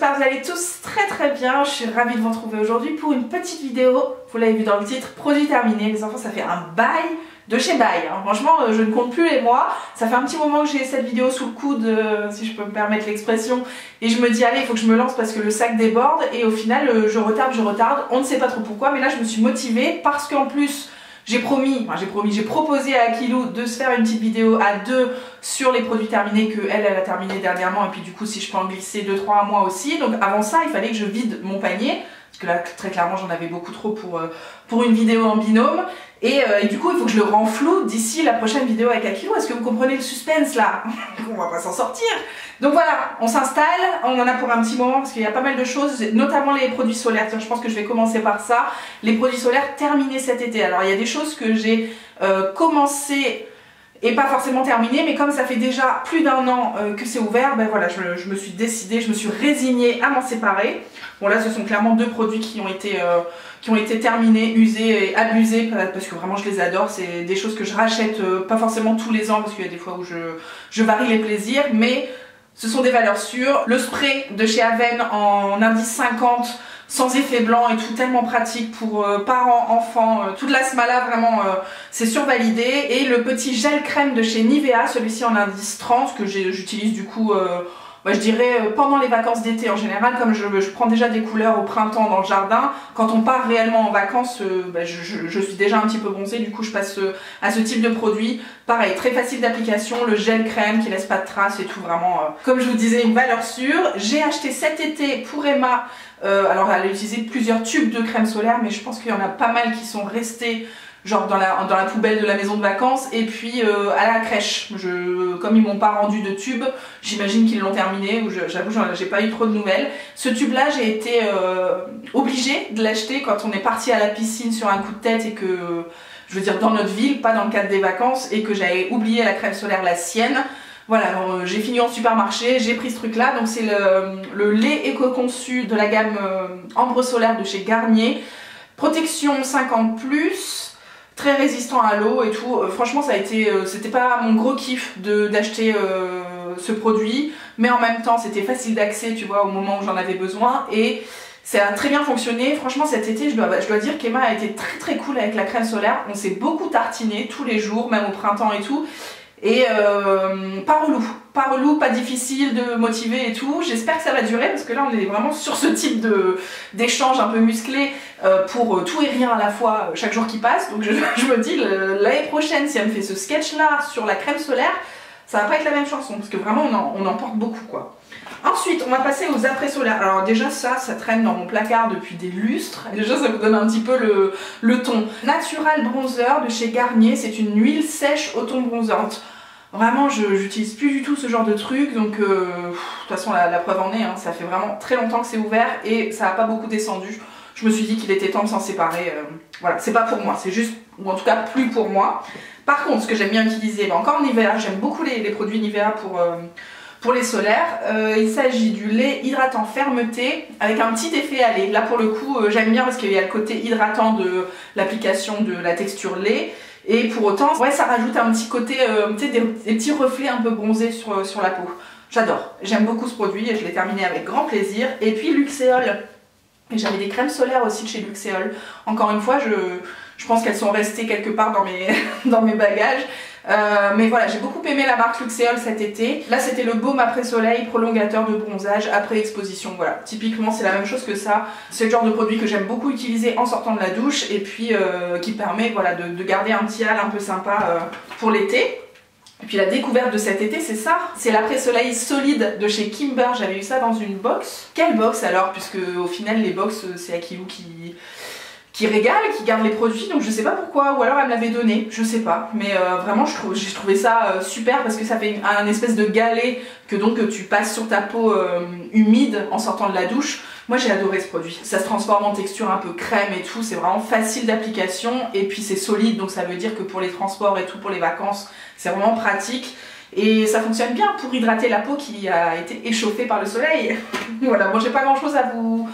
j'espère que vous allez tous très très bien. Je suis ravie de vous retrouver aujourd'hui pour une petite vidéo. Vous l'avez vu dans le titre, produit terminé. Les enfants, ça fait un bail de chez Bail. Hein. Franchement, euh, je ne compte plus les mois. Ça fait un petit moment que j'ai cette vidéo sous le coude, euh, si je peux me permettre l'expression. Et je me dis, allez, il faut que je me lance parce que le sac déborde. Et au final, euh, je retarde, je retarde. On ne sait pas trop pourquoi. Mais là, je me suis motivée parce qu'en plus, j'ai promis, j'ai promis, j'ai proposé à Akilou de se faire une petite vidéo à deux sur les produits terminés que elle, elle a terminé dernièrement. Et puis du coup, si je peux en glisser 2-3 mois aussi. Donc avant ça, il fallait que je vide mon panier. Parce que là, très clairement, j'en avais beaucoup trop pour, pour une vidéo en binôme. Euh, et, du coup, il faut que je le renfloue d'ici la prochaine vidéo avec Akilo. Est-ce que vous comprenez le suspense là On va pas s'en sortir. Donc voilà, on s'installe, on en a pour un petit moment parce qu'il y a pas mal de choses, notamment les produits solaires. je pense que je vais commencer par ça. Les produits solaires terminés cet été. Alors il y a des choses que j'ai euh, commencé et pas forcément terminé, mais comme ça fait déjà plus d'un an euh, que c'est ouvert, ben voilà, je, me suis décidée, je me suis résignée à m'en séparer. Bon là, ce sont clairement deux produits qui ont été, euh, qui ont été terminés, usés et abusés, parce que vraiment je les adore. C'est des choses que je rachète euh, pas forcément tous les ans, parce qu'il y a des fois où je, je varie les plaisirs, mais ce sont des valeurs sûres. Le spray de chez Aven en indice 50, sans effet blanc et tout, tellement pratique pour euh, parents, enfants, euh, toute la smala, vraiment, euh, c'est survalidé. Et le petit gel crème de chez Nivea, celui-ci en indice 30, que j'utilise du coup bah, je dirais euh, pendant les vacances d'été en général, comme je, prends déjà des couleurs au printemps dans le jardin, quand on part réellement en vacances, euh, bah, je, suis déjà un petit peu bronzée, du coup je passe euh, à ce type de produit. Pareil, très facile d'application, le gel crème qui laisse pas de traces et tout, vraiment, comme je vous disais, une valeur sûre. J'ai acheté cet été pour Emma, alors elle a utilisé plusieurs tubes de crème solaire, mais je pense qu'il y en a pas mal qui sont restés genre dans la, dans la poubelle de la maison de vacances et puis euh, à la crèche. Je, comme ils m'ont pas rendu de tube, j'imagine qu'ils l'ont terminé, ou j'avoue j'ai pas eu trop de nouvelles. Ce tube là j'ai été euh, obligée de l'acheter quand on est parti à la piscine sur un coup de tête et que, je veux dire dans notre ville, pas dans le cadre des vacances, et que j'avais oublié la crème solaire, la sienne. Voilà, euh, j'ai fini en supermarché, j'ai pris ce truc là, donc c'est le, le, lait éco-conçu de la gamme Ambre Solaire de chez Garnier. Protection 50+, très résistant à l'eau et tout. Euh, franchement, ça a été, euh, c'était pas mon gros kiff d'acheter euh, ce produit, mais en même temps, c'était facile d'accès, tu vois, au moment où j'en avais besoin et ça a très bien fonctionné. Franchement, cet été, je dois, je dois dire qu'Emma a été très très cool avec la crème solaire. On s'est beaucoup tartiné tous les jours, même au printemps et tout. Et euh, pas relou, pas relou, pas difficile de motiver et tout. J'espère que ça va durer parce que là on est vraiment sur ce type d'échange un peu musclé euh, pour euh, tout et rien à la fois chaque jour qui passe. Donc je, me dis l'année prochaine si elle me fait ce sketch là sur la crème solaire, ça va pas être la même chanson parce que vraiment on en, on en porte beaucoup quoi. Ensuite, on va passer aux après-solaires. Alors déjà ça, ça traîne dans mon placard depuis des lustres. Déjà ça vous donne un petit peu le, ton. Natural Bronzer de chez Garnier, c'est une huile sèche au ton bronzante. Vraiment, je n'utilise plus du tout ce genre de truc, donc euh, de toute façon la, preuve en est, hein. ça fait vraiment très longtemps que c'est ouvert et ça n'a pas beaucoup descendu. Je me suis dit qu'il était temps de s'en séparer. Euh, voilà, c'est pas pour moi, c'est juste, ou en tout cas plus pour moi. Par contre, ce que j'aime bien utiliser, bah, encore Nivea, j'aime beaucoup les, produits Nivea pour, euh, pour les solaires. il s'agit du lait hydratant fermeté avec un petit effet à lait. Là pour le coup, j'aime bien parce qu'il y a le côté hydratant de l'application de la texture lait. Et pour autant, ouais, ça rajoute un petit côté, euh, des, des, petits reflets un peu bronzés sur, la peau. J'adore, j'aime beaucoup ce produit et je l'ai terminé avec grand plaisir. Et puis Luxéol, j'avais des crèmes solaires aussi de chez Luxéol. Encore une fois, je, je pense qu'elles sont restées quelque part dans mes, dans mes bagages. Euh, mais voilà, j'ai beaucoup aimé la marque Luxéol cet été. Là, c'était le baume après soleil, prolongateur de bronzage après exposition. Voilà, typiquement, c'est la même chose que ça. C'est le genre de produit que j'aime beaucoup utiliser en sortant de la douche et puis euh, qui permet voilà, de, garder un petit hal un peu sympa euh, pour l'été. Et puis la découverte de cet été, c'est ça. C'est l'après-soleil solide de chez Kimber. J'avais eu ça dans une box. Quelle box alors? Puisque au final, les box, c'est Akilou qui qui régale, qui garde les produits, donc je sais pas pourquoi, ou alors elle me l'avait donné, je sais pas, mais euh, vraiment j'ai trouvé ça euh, super parce que ça fait un, espèce de galet que donc tu passes sur ta peau euh, humide en sortant de la douche. Moi j'ai adoré ce produit, ça se transforme en texture un peu crème et tout, c'est vraiment facile d'application et puis c'est solide donc ça veut dire que pour les transports et tout, pour les vacances, c'est vraiment pratique. Et ça fonctionne bien pour hydrater la peau qui a été échauffée par le soleil. voilà, bon j'ai pas grand chose à vous,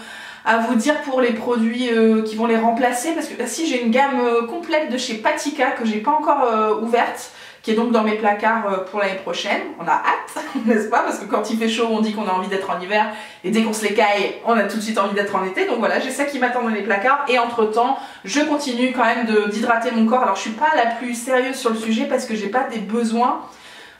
à vous dire pour les produits euh, qui vont les remplacer parce que là si j'ai une gamme euh, complète de chez Patika que j'ai pas encore euh, ouverte qui est donc dans mes placards pour l'année prochaine. On a hâte, n'est-ce pas? Parce que quand il fait chaud, on dit qu'on a envie d'être en hiver, et dès qu'on se les caille, on a tout de suite envie d'être en été. Donc voilà, j'ai ça qui m'attend dans les placards, et entre-temps, je continue quand même d'hydrater mon corps. Alors je suis pas la plus sérieuse sur le sujet parce que j'ai pas des besoins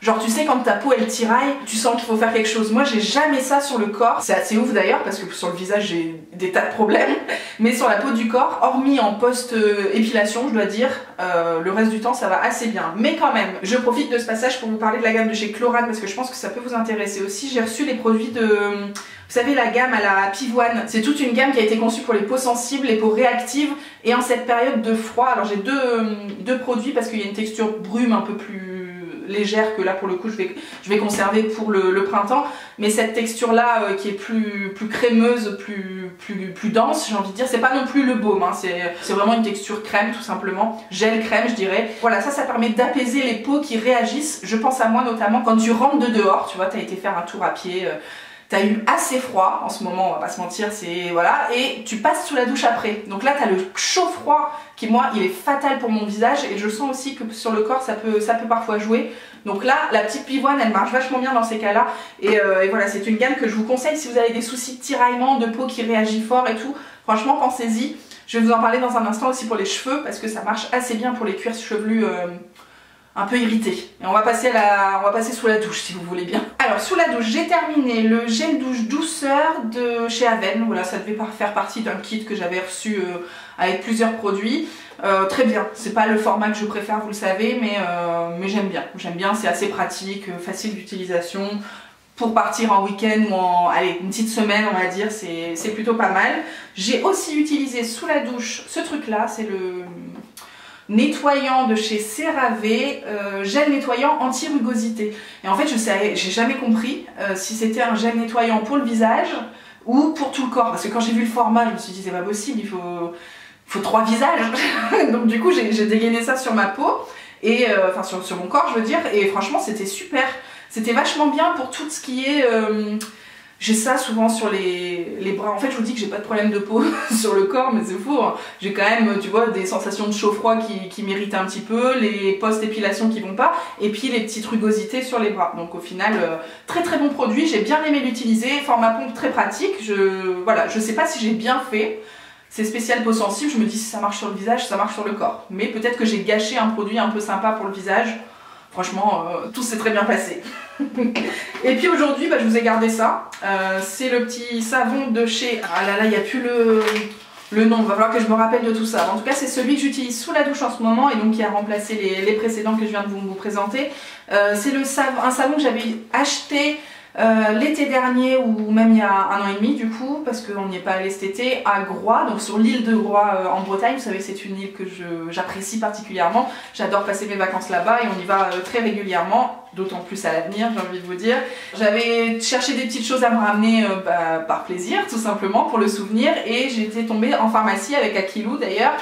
Genre tu sais quand ta peau elle tiraille, tu sens qu'il faut faire quelque chose. Moi j'ai jamais ça sur le corps. C'est assez ouf d'ailleurs parce que sur le visage j'ai des tas de problèmes. Mais sur la peau du corps, hormis en post-épilation je dois dire, euh, le reste du temps ça va assez bien. Mais quand même, je profite de ce passage pour vous parler de la gamme de chez Chlorane parce que je pense que ça peut vous intéresser aussi. J'ai reçu les produits de... Vous savez la gamme à la pivoine, c'est toute une gamme qui a été conçue pour les peaux sensibles, les peaux réactives et en cette période de froid. Alors j'ai deux, deux produits parce qu'il y a une texture brume un peu plus légère que là pour le coup je vais, conserver pour le, printemps. Mais cette texture là euh, qui est plus, plus crémeuse, plus, plus, plus dense, j'ai envie de dire, c'est pas non plus le baume, hein. c'est vraiment une texture crème tout simplement, gel crème je dirais. Voilà, ça ça permet d'apaiser les peaux qui réagissent. Je pense à moi notamment quand tu rentres de dehors, tu vois, t'as été faire un tour à pied. Euh, T'as eu assez froid en ce moment, on va pas se mentir, c'est voilà, et tu passes sous la douche après. Donc là, t'as le chaud-froid qui, moi, il est fatal pour mon visage et je sens aussi que sur le corps, ça peut, parfois jouer. Donc là, la petite pivoine, elle marche vachement bien dans ces cas-là. Et, euh, et, voilà, c'est une gamme que je vous conseille si vous avez des soucis de tiraillement, de peau qui réagit fort et tout. Franchement, pensez-y. Je vais vous en parler dans un instant aussi pour les cheveux parce que ça marche assez bien pour les cuirs chevelus. Euh, un peu irrité. Et on va passer à la, on va passer sous la douche si vous voulez bien. Alors sous la douche, j'ai terminé le gel douche douceur de chez Aven. Voilà, ça devait faire partie d'un kit que j'avais reçu euh, avec plusieurs produits. Euh, très bien, c'est pas le format que je préfère, vous le savez, mais, euh, mais j'aime bien. J'aime bien, c'est assez pratique, facile d'utilisation. Pour partir en week-end ou en allez, une petite semaine, on va dire, c'est plutôt pas mal. J'ai aussi utilisé sous la douche ce truc là, c'est le nettoyant de chez CeraVe, euh, gel nettoyant anti-rugosité. Et en fait, je sais, j'ai jamais compris euh, si c'était un gel nettoyant pour le visage ou pour tout le corps. Parce que quand j'ai vu le format, je me suis dit c'est pas possible, il faut, trois visages. Donc du coup, j'ai dégainé ça sur ma peau et euh, enfin sur, mon corps, je veux dire. Et franchement, c'était super. C'était vachement bien pour tout ce qui est j'ai ça souvent sur les, les, bras. En fait, je vous dis que j'ai pas de problème de peau sur le corps, mais c'est fou. Hein. J'ai quand même, tu vois, des sensations de chaud-froid qui, qui m'irritent un petit peu, les post-épilations qui vont pas, et puis les petites rugosités sur les bras. Donc au final, euh, très très bon produit. J'ai bien aimé l'utiliser. Format pompe très pratique. Je, voilà, je sais pas si j'ai bien fait. C'est spécial peau sensible. Je me dis si ça marche sur le visage, ça marche sur le corps. Mais peut-être que j'ai gâché un produit un peu sympa pour le visage. Franchement, euh, tout s'est très bien passé. Et puis aujourd'hui, bah, je vous ai gardé ça. Euh, c'est le petit savon de chez... Ah là là, il n'y a plus le, le nom. Il va falloir que je me rappelle de tout ça. En tout cas, c'est celui que j'utilise sous la douche en ce moment et donc qui a remplacé les, précédents que je viens de vous, présenter. Euh, c'est un savon que j'avais acheté euh, l'été dernier, ou même il y a un an et demi du coup, parce qu'on n'y est pas allé cet été, à Groix, donc sur l'île de Groix euh, en Bretagne. Vous savez, c'est une île que j'apprécie particulièrement. J'adore passer mes vacances là-bas et on y va euh, très régulièrement, d'autant plus à l'avenir, j'ai envie de vous dire. J'avais cherché des petites choses à me ramener bah, par plaisir, tout simplement, pour le souvenir, et j'étais tombée en pharmacie avec Akilou d'ailleurs.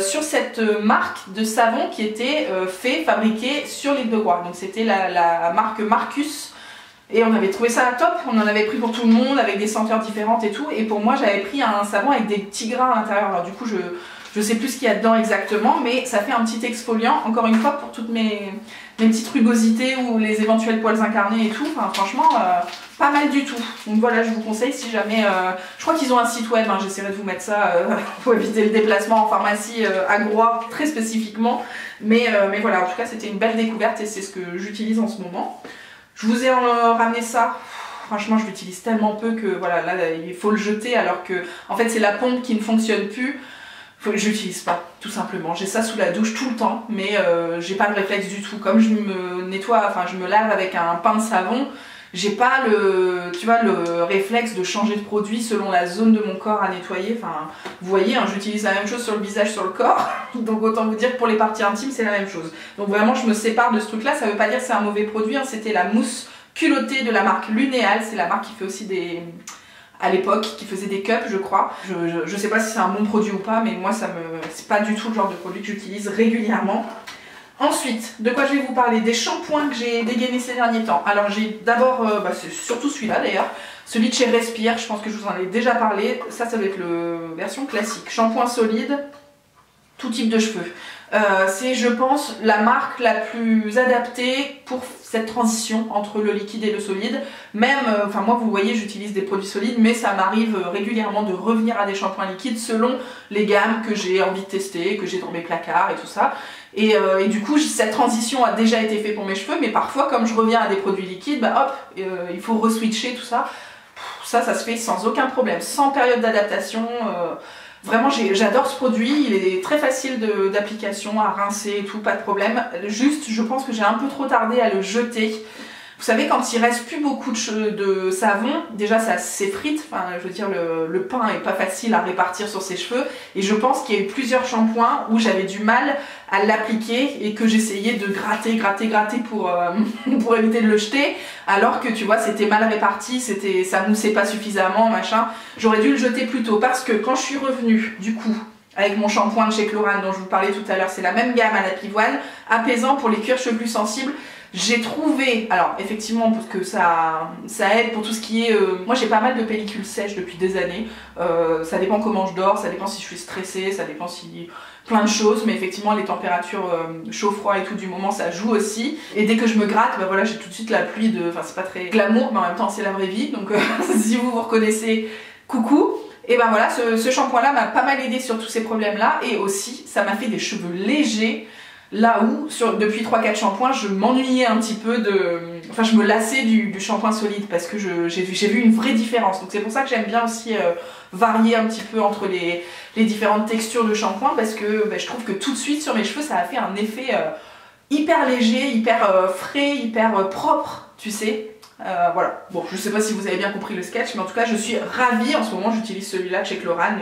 sur cette marque de savon qui était fait, fabriqué sur l'île de Groix. Donc c'était la marque Marcus et on avait trouvé ça top, on en avait pris pour tout le monde avec des senteurs différentes et tout. Et pour moi, j'avais pris un savon avec des petits grains à l'intérieur. Alors du coup, je je sais plus ce qu'il y a dedans exactement, mais ça fait un petit exfoliant, encore une fois, pour toutes mes, mes petites rugosités ou les éventuels poils incarnés et tout. Enfin, franchement, euh, pas mal du tout. Donc voilà, je vous conseille si jamais... Euh, je crois qu'ils ont un site web, hein, j'essaierai de vous mettre ça euh, pour éviter le déplacement en pharmacie à Groix, très spécifiquement. Mais, mais voilà, en tout cas, c'était une belle découverte et c'est ce que j'utilise en ce moment. Je vous ai euh, ramené ça. Franchement, je l'utilise tellement peu que voilà, là, il faut le jeter alors que, en fait, c'est la pompe qui ne fonctionne plus. Je l'utilise pas, tout simplement. J'ai ça sous la douche tout le temps, mais euh, j'ai pas le réflexe du tout. Comme je me nettoie, enfin, je me lave avec un pain de savon, j'ai pas le, tu vois, le réflexe de changer de produit selon la zone de mon corps à nettoyer. Enfin, vous voyez, hein, j'utilise la même chose sur le visage, sur le corps. Donc autant vous dire que pour les parties intimes, c'est la même chose. Donc vraiment, je me sépare de ce truc-là. Ça veut pas dire que c'est un mauvais produit. Hein. C'était la mousse culottée de la marque Lunéal. C'est la marque qui fait aussi des à l'époque qui faisait des cups je crois. Je, je, sais pas si c'est un bon produit ou pas mais moi ça me c'est pas du tout le genre de produit que j'utilise régulièrement. Ensuite, de quoi je vais vous parler? Des shampoings que j'ai dégainés ces derniers temps. Alors j'ai d'abord, euh, bah, c'est surtout celui-là d'ailleurs, celui de chez Respire, je pense que je vous en ai déjà parlé. Ça, ça va être la version classique. Shampoing solide, tout type de cheveux. Euh, c'est, je pense, la marque la plus adaptée pour cette transition entre le liquide et le solide. Même, euh, enfin moi vous voyez, j'utilise des produits solides, mais ça m'arrive euh, régulièrement de revenir à des shampoings liquides selon les gammes que j'ai envie de tester, que j'ai dans mes placards et tout ça. Et, du coup, cette transition a déjà été faite pour mes cheveux, mais parfois, comme je reviens à des produits liquides, bah hop, il faut reswitcher tout ça. Ça, ça se fait sans aucun problème, sans période d'adaptation. Vraiment, j'adore ce produit, il est très facile d'application, à rincer et tout, pas de problème. Juste, je pense que j'ai un peu trop tardé à le jeter. Vous savez, quand il reste plus beaucoup de, savon, déjà ça s'effrite, enfin, je veux dire, le, pain est pas facile à répartir sur ses cheveux, et je pense qu'il y a eu plusieurs shampoings où j'avais du mal à l'appliquer et que j'essayais de gratter, gratter, gratter pour, euh, pour éviter de le jeter, alors que tu vois, c'était mal réparti, c'était ça moussait pas suffisamment, machin. J'aurais dû le jeter plus tôt, parce que quand je suis revenue, du coup, avec mon shampoing de chez Chlorane dont je vous parlais tout à l'heure, c'est la même gamme à la pivoine, apaisant pour les cuirs chevelus sensibles, j'ai trouvé, alors effectivement parce que ça, ça aide pour tout ce qui est... Euh, moi j'ai pas mal de pellicules sèches depuis des années, euh, ça dépend comment je dors, ça dépend si je suis stressée, ça dépend si... plein de choses, mais effectivement les températures euh, chaud-froid et tout du moment ça joue aussi. Et dès que je me gratte, bah voilà j'ai tout de suite la pluie de... Enfin c'est pas très glamour, mais en même temps c'est la vraie vie, donc si vous vous reconnaissez, coucou. Et ben voilà, ce, ce shampoing là m'a pas mal aidé sur tous ces problèmes là, et aussi ça m'a fait des cheveux légers, Là où, sur, depuis 3-4 shampoings, je m'ennuyais un petit peu de... Enfin, je me lassais du, shampoing solide parce que j'ai vu une vraie différence. Donc c'est pour ça que j'aime bien aussi euh, varier un petit peu entre les, différentes textures de shampoing parce que bah, je trouve que tout de suite sur mes cheveux, ça a fait un effet euh, hyper léger, hyper euh, frais, hyper propre, tu sais. voilà, bon, je sais pas si vous avez bien compris le sketch, mais en tout cas, je suis ravie. En ce moment, j'utilise celui-là chez Chlorane.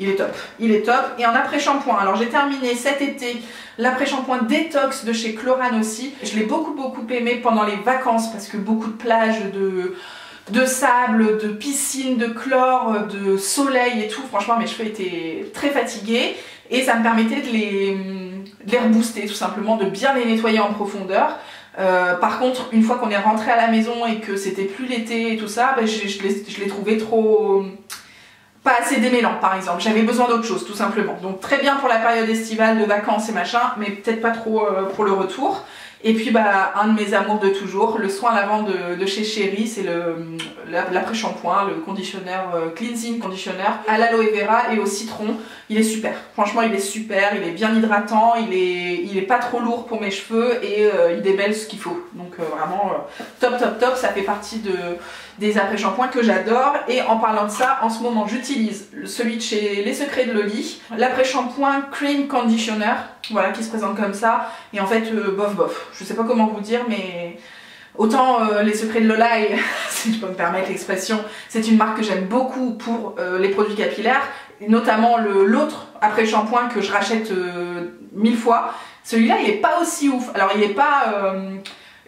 Il est top, il est top. Et en après-shampoing, alors j'ai terminé cet été l'après-shampoing détox de chez Chlorane aussi. Je l'ai beaucoup beaucoup aimé pendant les vacances parce que beaucoup de plages, de, sable, de piscine, de chlore, de soleil et tout. Franchement, mes cheveux étaient très fatigués et ça me permettait de les, de les rebooster tout simplement, de bien les nettoyer en profondeur. Euh, par contre, une fois qu'on est rentré à la maison et que c'était plus l'été et tout ça, ben, je, je l'ai trouvé trop pas assez démêlant par exemple, j'avais besoin d'autre chose tout simplement. Donc très bien pour la période estivale de vacances et machin, mais peut-être pas trop euh, pour le retour. Et puis bah un de mes amours de toujours, le soin lavant de, chez Chéri, c'est l'après-shampoing, le conditionneur cleansing conditionneur à l'aloe vera et au citron. Il est super. Franchement, il est super, il est bien hydratant, il est il est pas trop lourd pour mes cheveux et euh, il débelle ce qu'il faut. Donc euh, vraiment top top top, ça fait partie de des après-shampoings que j'adore et en parlant de ça, en ce moment, j'utilise celui de chez Les Secrets de Loli, l'après-shampoing cream conditioner voilà, qui se présente comme ça. Et en fait, euh, bof bof. Je sais pas comment vous dire, mais autant euh, les secrets de Lola, si je peux me permettre l'expression, c'est une marque que j'aime beaucoup pour euh, les produits capillaires, notamment l'autre après shampoing que je rachète mille fois. Celui-là, il est pas aussi ouf. Alors, il est pas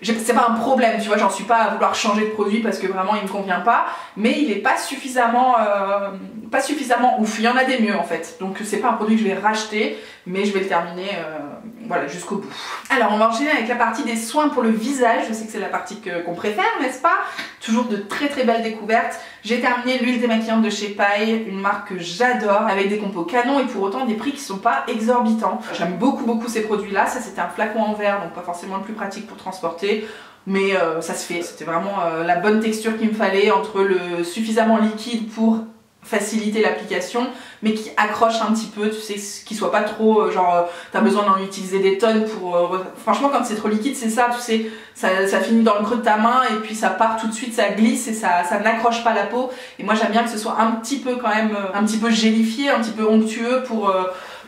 c'est pas un problème, tu vois, j'en suis pas à vouloir changer de produit parce que vraiment il me convient pas, mais il est pas suffisamment, euh, pas suffisamment ouf. Il y en a des mieux en fait, donc c'est pas un produit que je vais racheter, mais je vais le terminer, euh, voilà, jusqu'au bout. Alors on va enchaîner avec la partie des soins pour le visage. Je sais que c'est la partie qu'on préfère, n'est-ce pas? Toujours de très très belles découvertes. J'ai terminé l'huile démaquillante de chez Paille, une marque que j'adore, avec des compos canons et pour autant des prix qui sont pas exorbitants. J'aime beaucoup beaucoup ces produits-là. Ça c'était un flacon en verre, donc pas forcément le plus pratique pour transporter mais euh, ça se fait. C'était vraiment euh, la bonne texture qu'il me fallait entre le suffisamment liquide pour faciliter l'application, mais qui accroche un petit peu, tu sais, qui soit pas trop, euh, genre, euh, t'as besoin d'en utiliser des tonnes pour... Euh, franchement, quand c'est trop liquide, c'est ça, tu sais, ça, ça, finit dans le creux de ta main, et puis ça part tout de suite, ça glisse, et ça, ça n'accroche pas la peau, et moi j'aime bien que ce soit un petit peu quand même, un petit peu gélifié, un petit peu onctueux pour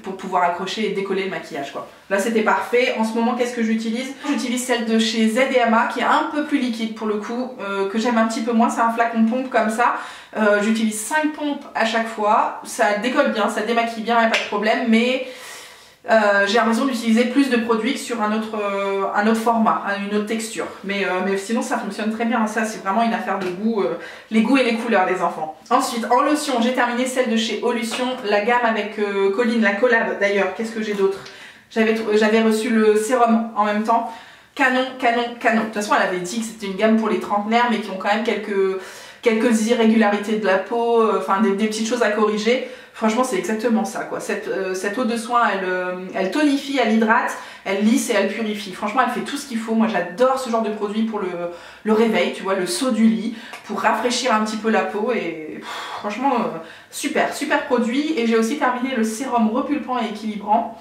pour pouvoir accrocher et décoller le maquillage quoi. Là c'était parfait. En ce moment qu'est-ce que j'utilise? J'utilise celle de chez ZMA qui est un peu plus liquide pour le coup, euh, que j'aime un petit peu moins. C'est un flacon pompe comme ça. Euh, j'utilise 5 pompes à chaque fois. Ça décolle bien, ça démaquille bien, il pas de problème. Mais euh, j'ai l'impression d'utiliser plus de produits que sur un autre, euh, un autre format, hein, une autre texture. Mais, euh, mais sinon ça fonctionne très bien, ça c'est vraiment une affaire de goût, les goûts et les couleurs des enfants. Ensuite, en lotion, j'ai terminé celle de chez Olution, la gamme avec Colline, la collab d'ailleurs, qu'est-ce que j'ai d'autre? J'avais reçu le sérum en même temps, canon, canon, canon. De toute façon elle avait dit que c'était une gamme pour les trentenaires mais qui ont quand même quelques, quelques irrégularités de la peau, enfin des, des petites choses à corriger Franchement, c'est exactement ça, quoi. Cette, cette eau de soin, elle, elle tonifie, elle hydrate, elle lisse et elle purifie. Franchement, elle fait tout ce qu'il faut. Moi, j'adore ce genre de produit pour le, réveil, tu vois, le saut du lit, pour rafraîchir un petit peu la peau. Et franchement, super, super produit. Et j'ai aussi terminé le sérum repulpant et équilibrant.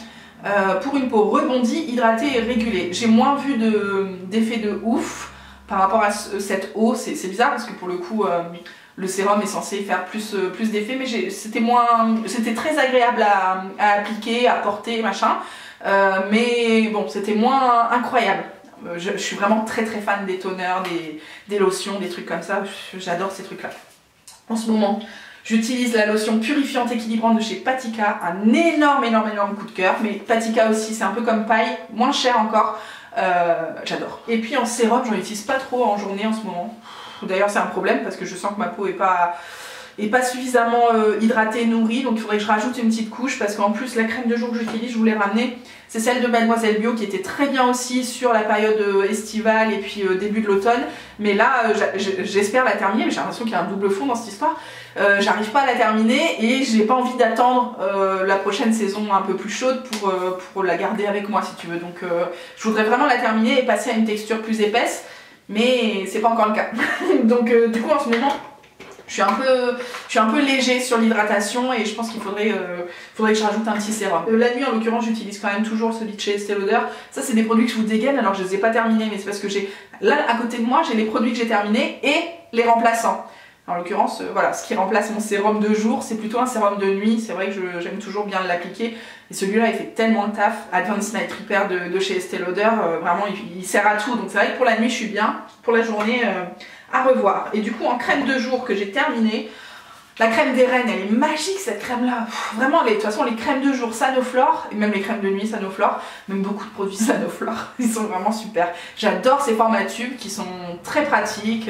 pour une peau rebondie, hydratée et régulée. J'ai moins vu d'effet de, ouf par rapport à cette eau. C'est bizarre parce que pour le coup, le sérum est censé faire plus, euh, plus d'effet, mais c'était moins, c'était très agréable à, appliquer, à porter, machin. Euh, mais bon, c'était moins incroyable. Euh, je, suis vraiment très très fan des toners, des, lotions, des trucs comme ça. J'adore ces trucs-là. En ce moment, j'utilise la lotion purifiante équilibrante de chez Patika. Un énorme, énorme, énorme coup de cœur. Mais Patika aussi, c'est un peu comme paille, moins cher encore. J'adore. Et puis en sérum, j'en utilise pas trop en journée en ce moment. D'ailleurs, c'est un problème parce que je sens que ma peau est pas, pas suffisamment euh, hydratée, nourrie. Donc, il faudrait que je rajoute une petite couche parce qu'en plus, la crème de jour que j'utilise, je voulais ramener, c'est celle de Mademoiselle Bio qui était très bien aussi sur la période euh, estivale et puis euh, début de l'automne. Mais là, j'espère la terminer. Mais j'ai l'impression qu'il y a un double fond dans cette histoire. J'arrive pas à la terminer et j'ai pas envie d'attendre la prochaine saison un peu plus chaude pour, pour la garder avec moi si tu veux. Donc, je voudrais vraiment la terminer et passer à une texture plus épaisse mais c'est pas encore le cas. Donc euh, du coup en ce moment je suis un peu, léger sur l'hydratation et je pense qu'il faudrait, euh, que je rajoute un petit sérum. Euh, la nuit en l'occurrence j'utilise quand même toujours celui de chez Estée Lauder. Ça c'est des produits que je vous dégaine alors je les ai pas terminés mais c'est parce que j'ai là à côté de moi j'ai les produits que j'ai terminés et les remplaçants. En l'occurrence, euh, voilà, ce qui remplace mon sérum de jour, c'est plutôt un sérum de nuit. C'est vrai que j'aime toujours bien l'appliquer. Et celui-là, il fait tellement le taf. Advanced Night Repair de, chez Estée Lauder, euh, vraiment, il, sert à tout. Donc c'est vrai que pour la nuit, je suis bien. Pour la journée, euh, à revoir. Et du coup, en crème de jour que j'ai terminée, la crème des reines, elle est magique cette crème-là. Vraiment, de toute façon, les crèmes de jour Sanoflore, et même les crèmes de nuit Sanoflore, même beaucoup de produits Sanoflore, ils sont vraiment super. J'adore ces formats tubes qui sont très pratiques.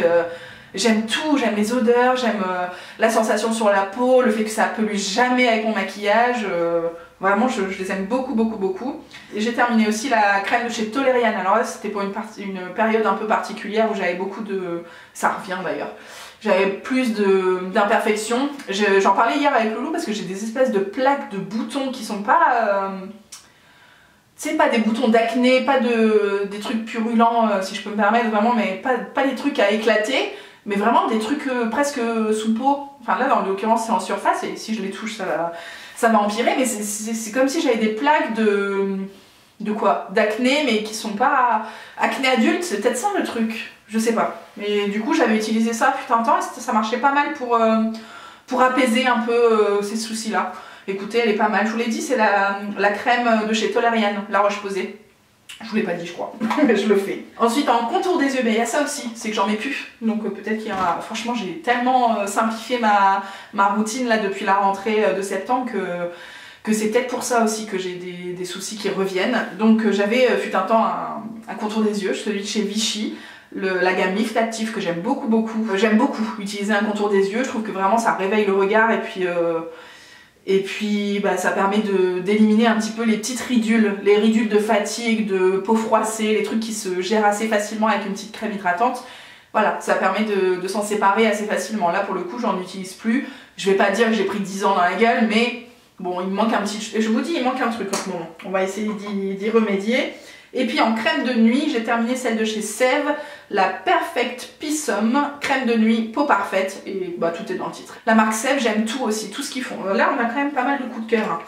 J'aime tout, j'aime les odeurs, j'aime euh, la sensation sur la peau, le fait que ça pollue jamais avec mon maquillage. Euh, vraiment, je, les aime beaucoup, beaucoup, beaucoup. Et j'ai terminé aussi la crème de chez Toleriane. Alors là, c'était pour une, période un peu particulière où j'avais beaucoup de... Ça revient d'ailleurs. J'avais plus d'imperfections. J'en parlais hier avec Loulou parce que j'ai des espèces de plaques de boutons qui sont pas... Euh, tu sais, pas des boutons d'acné, pas de, des trucs purulents, si je peux me permettre, vraiment, mais pas, pas des trucs à éclater mais vraiment des trucs euh, presque sous peau. Enfin là, dans l'occurrence, c'est en surface et si je les touche, ça va, ça empirer. Mais c'est comme si j'avais des plaques de. de quoi? D'acné, mais qui sont pas acné adulte. C'est peut-être ça le truc. Je sais pas. Mais du coup, j'avais utilisé ça putain de temps et ça marchait pas mal pour, euh, apaiser un peu euh, ces soucis-là. Écoutez, elle est pas mal. Je vous l'ai dit, c'est la, la, crème de chez Toleriane, la roche posée. Je vous l'ai pas dit, je crois, mais je le fais. Ensuite, en contour des yeux, mais il y a ça aussi, c'est que j'en mets plus. Donc euh, peut-être qu'il y a. Franchement, j'ai tellement euh, simplifié ma, ma, routine là depuis la rentrée euh, de septembre que, que c'est peut-être pour ça aussi que j'ai des, des, soucis qui reviennent. Donc j'avais, fut un temps, un, contour des yeux, celui de chez Vichy. La gamme Lift Active que j'aime beaucoup beaucoup. J'aime beaucoup utiliser un contour des yeux, je trouve que vraiment ça réveille le regard et puis et puis bah, ça permet d'éliminer un petit peu les petites ridules, les ridules de fatigue, de peau froissée, les trucs qui se gèrent assez facilement avec une petite crème hydratante. Voilà, ça permet de, s'en séparer assez facilement. Là pour le coup j'en utilise plus. Je vais pas dire que j'ai pris 10 ans dans la gueule, mais bon il manque un petit... Je vous dis il manque un truc en ce moment. On va essayer d'y remédier. Et puis en crème de nuit, j'ai terminé celle de chez Sève, la Perfect Pissum, crème de nuit, peau parfaite, et bah tout est dans le titre. La marque Sève, j'aime tout aussi, tout ce qu'ils font. Là, on a quand même pas mal de coups de cœur. Hein.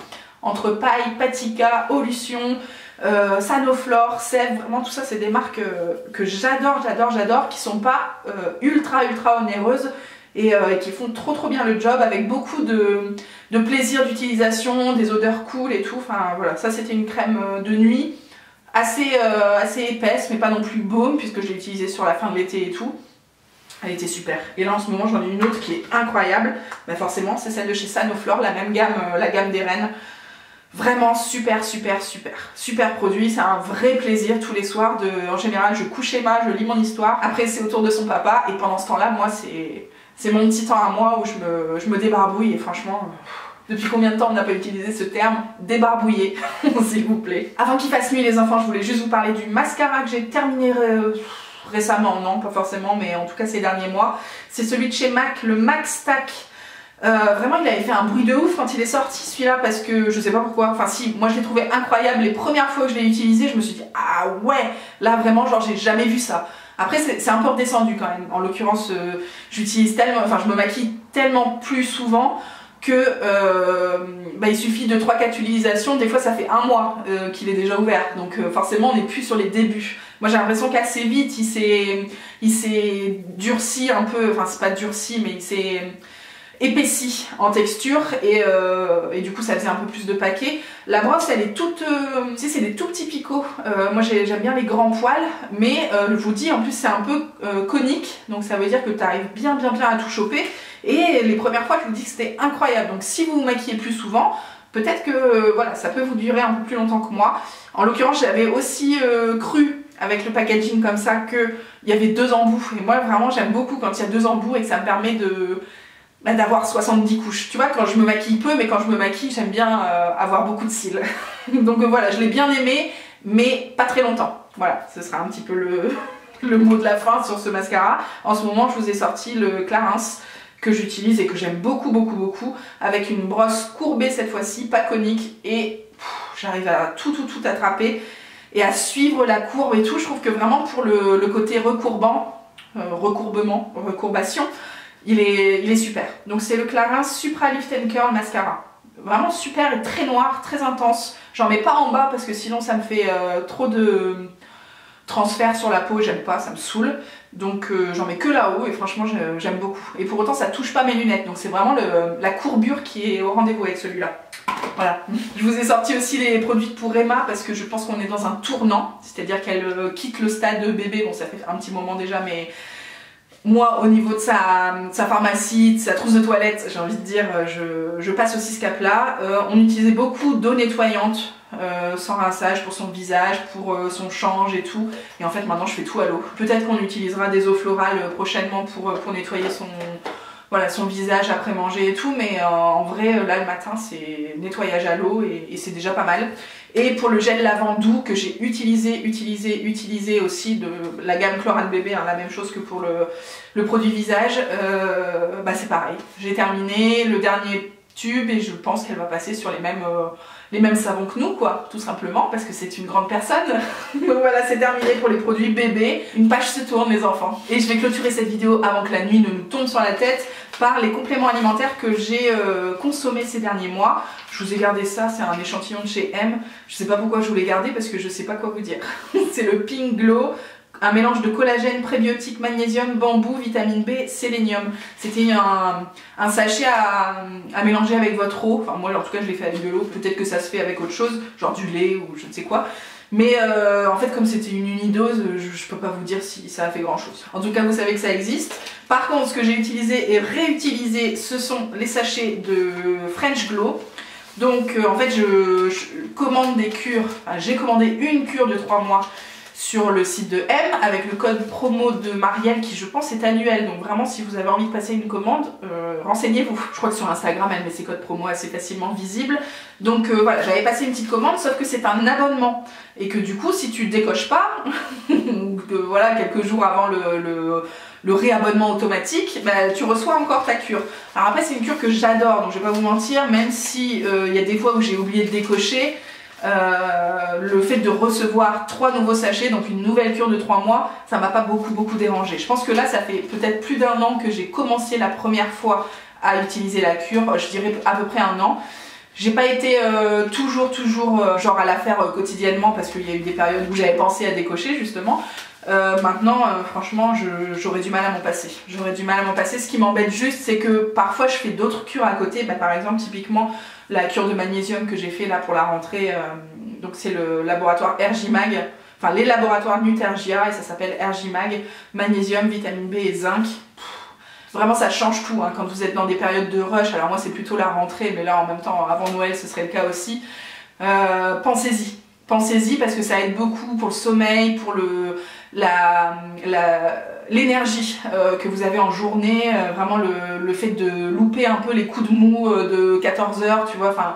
Entre Paille, Patika, Olution, euh, Sanoflore, Sève, vraiment tout ça, c'est des marques euh, que j'adore, j'adore, j'adore, qui sont pas euh, ultra, ultra onéreuses et qui font trop trop bien le job avec beaucoup de, de plaisir d'utilisation, des odeurs cool et tout. Enfin voilà, ça c'était une crème de nuit assez, euh, assez épaisse, mais pas non plus baume, puisque je l'ai utilisée sur la fin de l'été et tout. Elle était super. Et là en ce moment j'en ai une autre qui est incroyable. Bah forcément c'est celle de chez Sanoflore, la même gamme, euh, la gamme des reines. Vraiment super super super. Super produit, c'est un vrai plaisir tous les soirs. De, en général je couche Emma, je lis mon histoire. Après c'est autour de son papa et pendant ce temps-là moi c'est mon petit temps à moi où je me, je me débarbouille et franchement... Depuis combien de temps on n'a pas utilisé ce terme Débarbouiller, s'il vous plaît? Avant qu'il fasse nuit les enfants, je voulais juste vous parler du mascara que j'ai terminé récemment, non pas forcément, mais en tout cas ces derniers mois. C'est celui de chez MAC, le MAC Stack Euh, vraiment, il avait fait un bruit de ouf quand il est sorti celui-là parce que je sais pas pourquoi. Enfin, si, moi je l'ai trouvé incroyable. Les premières fois que je l'ai utilisé, je me suis dit, ah ouais, là vraiment, genre j'ai jamais vu ça. Après, c'est un peu redescendu quand même. En l'occurrence, euh, j'utilise tellement, enfin, je me maquille tellement plus souvent que euh, bah, il suffit de 3-4 utilisations, des fois ça fait un mois euh, qu'il est déjà ouvert, donc euh, forcément on n'est plus sur les débuts. Moi j'ai l'impression qu'assez vite il s'est il s'est durci un peu, enfin c'est pas durci mais il s'est épaissi en texture et, euh, et, du coup ça faisait un peu plus de paquet. La brosse elle est toute, euh, tu sais c'est des tout petits picots, euh, moi j'aime bien les grands poils mais je vous dis en plus c'est un peu conique. Donc ça veut dire que tu arrives bien bien bien à tout choper. Et les premières fois je vous dis que c'était incroyable. Donc si vous vous maquillez plus souvent peut-être que voilà ça peut vous durer un peu plus longtemps que moi. En l'occurrence j'avais aussi cru avec le packaging comme ça qu'il y avait deux embouts. Et moi vraiment j'aime beaucoup quand il y a deux embouts et que ça me permet de bah, d'avoir 70 couches. Tu vois, quand je me maquille peu, mais quand je me maquille, j'aime bien euh, avoir beaucoup de cils. Donc euh, voilà, je l'ai bien aimé, mais pas très longtemps. Voilà, ce sera un petit peu le, le mot de la fin sur ce mascara. En ce moment, je vous ai sorti le Clarins que j'utilise et que j'aime beaucoup, beaucoup, beaucoup, avec une brosse courbée cette fois-ci, pas conique, et j'arrive à tout, tout, tout attraper et à suivre la courbe et tout. Je trouve que vraiment pour le, le côté recourbant, euh, recourbement, recourbation, il est, super. Donc c'est le Clarins Supra Lift and Curl Mascara. Vraiment super et très noir, très intense. J'en mets pas en bas parce que sinon ça me fait euh, trop de transfert sur la peau, j'aime pas, ça me saoule. Donc euh, j'en mets que là-haut et franchement j'aime beaucoup. Et pour autant ça touche pas mes lunettes, donc c'est vraiment la courbure qui est au rendez-vous avec celui-là. Voilà. Je vous ai sorti aussi les produits pour Emma parce que je pense qu'on est dans un tournant, c'est-à-dire qu'elle euh, quitte le stade bébé, bon ça fait un petit moment déjà mais moi, au niveau de sa, pharmacie, de sa trousse de toilette, j'ai envie de dire, euh, je, passe aussi ce cap-là. Euh, on utilisait beaucoup d'eau nettoyante, euh, sans rinçage, pour son visage, pour son change et tout. Et en fait, maintenant, je fais tout à l'eau. Peut-être qu'on utilisera des eaux florales prochainement pour, pour nettoyer son, voilà, son visage après manger et tout, mais en vrai, là, le matin, c'est nettoyage à l'eau et c'est déjà pas mal. Et pour le gel lavandou que j'ai utilisé, utilisé, utilisé aussi de la gamme Chlorane Bébé, hein, la même chose que pour le, produit visage, euh, bah c'est pareil. J'ai terminé le dernier tube et je pense qu'elle va passer sur les mêmes, euh, les mêmes savons que nous, quoi, tout simplement, parce que c'est une grande personne. Voilà, c'est terminé pour les produits bébés. Une page se tourne, les enfants. Et je vais clôturer cette vidéo avant que la nuit ne nous tombe sur la tête par les compléments alimentaires que j'ai euh, consommés ces derniers mois. Je vous ai gardé ça, c'est un échantillon de chez M. Je sais pas pourquoi je voulais garder parce que je sais pas quoi vous dire. c'est le Pink Glow un mélange de collagène, prébiotique, magnésium, bambou, vitamine B, sélénium. C'était un, sachet à, mélanger avec votre eau. Enfin moi en tout cas je l'ai fait avec de l'eau, peut-être que ça se fait avec autre chose, genre du lait ou je ne sais quoi. Mais euh, en fait comme c'était une unidose, je, je peux pas vous dire si ça a fait grand chose. En tout cas vous savez que ça existe. Par contre ce que j'ai utilisé et réutilisé ce sont les sachets de French Glow. Donc euh, en fait je, commande des cures, j'ai commandé une cure de 3 mois sur le site de M avec le code promo de Marielle qui je pense est annuel. Donc vraiment si vous avez envie de passer une commande euh, renseignez-vous. Je crois que sur Instagram elle met ses codes promo assez facilement visibles. Donc euh, voilà j'avais passé une petite commande sauf que c'est un abonnement. Et que du coup si tu décoches pas que, voilà quelques jours avant le, réabonnement automatique bah, tu reçois encore ta cure. Alors après c'est une cure que j'adore donc je vais pas vous mentir. Même si euh, il y a des fois où j'ai oublié de décocher euh, le fait de recevoir trois nouveaux sachets, donc une nouvelle cure de trois mois, ça m'a pas beaucoup beaucoup dérangé. Je pense que là, ça fait peut-être plus d'un an que j'ai commencé la première fois à utiliser la cure, je dirais à peu près un an. J'ai pas été euh, toujours toujours euh, genre à la faire quotidiennement parce qu'il y a eu des périodes où j'avais pensé à décocher justement. Maintenant, franchement, j'aurais du mal à m'en passer. J'aurais du mal à m'en passer. Ce qui m'embête juste, c'est que parfois je fais d'autres cures à côté. Bah, par exemple, typiquement, la cure de magnésium que j'ai fait là pour la rentrée. Euh, donc c'est le laboratoire RGMag, enfin les laboratoires Nutergia et ça s'appelle RGMag, magnésium, vitamine B et zinc. Vraiment ça change tout hein, quand vous êtes dans des périodes de rush. Alors moi c'est plutôt la rentrée mais là en même temps avant Noël ce serait le cas aussi. Euh, pensez-y, pensez-y parce que ça aide beaucoup pour le sommeil, pour le, l'énergie euh, que vous avez en journée, euh, vraiment le, le, fait de louper un peu les coups de mou euh, de 14 heures, tu vois, enfin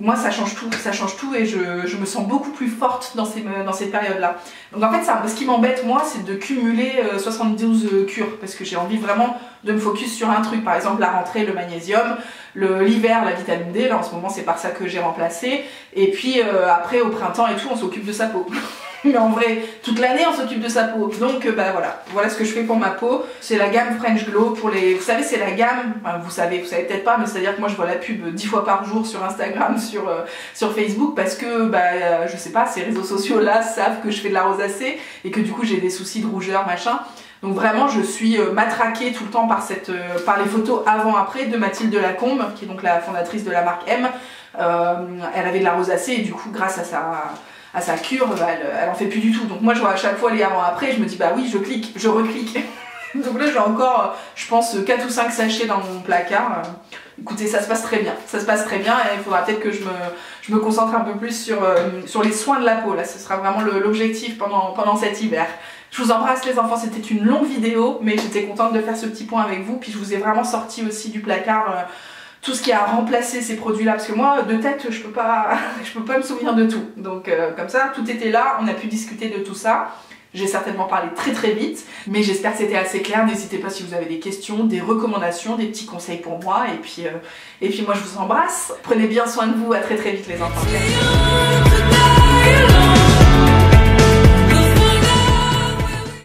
moi ça change tout, ça change tout et je, me sens beaucoup plus forte dans ces, dans cette période-là. Donc en fait, ça, ce qui m'embête moi, c'est de cumuler 72 euh, cures parce que j'ai envie vraiment de me focus sur un truc. Par exemple, la rentrée, le magnésium, l'hiver, la vitamine D. Là en ce moment, c'est par ça que j'ai remplacé. Et puis euh, après, au printemps et tout, on s'occupe de sa peau. mais en vrai, toute l'année on s'occupe de sa peau. Donc euh, bah voilà, voilà ce que je fais pour ma peau. C'est la gamme French Glow pour les. Vous savez, c'est la gamme. vous savez, vous savez peut-être pas, mais c'est à dire que moi je vois la pub dix fois par jour sur Instagram, sur euh, sur Facebook, parce que bah euh, je sais pas, ces réseaux sociaux là savent que je fais de la rosacée et que du coup j'ai des soucis de rougeur machin. Donc vraiment, je suis matraquée tout le temps par, cette, par les photos avant-après de Mathilde Lacombe, qui est donc la fondatrice de la marque M. elle avait de la rosacée et du coup, grâce à sa, à sa cure, bah, elle, en fait plus du tout. Donc moi je vois à chaque fois les avant-après, je me dis bah oui, je clique, je reclique. Donc là j'ai encore, je pense, 4 ou 5 sachets dans mon placard. Écoutez, ça se passe très bien, ça se passe très bien et il faudra peut-être que je me, concentre un peu plus sur, euh, les soins de la peau. Là, ce sera vraiment l'objectif pendant, cet hiver. Je vous embrasse les enfants, c'était une longue vidéo, mais j'étais contente de faire ce petit point avec vous. Puis je vous ai vraiment sorti aussi du placard euh, tout ce qui a remplacé ces produits-là, parce que moi, de tête, je peux pas, je peux pas me souvenir de tout. Donc euh, comme ça, tout était là, on a pu discuter de tout ça. J'ai certainement parlé très très vite, mais j'espère que c'était assez clair. N'hésitez pas si vous avez des questions, des recommandations, des petits conseils pour moi. Et puis, euh, et puis moi, je vous embrasse. Prenez bien soin de vous. À très très vite les enfants.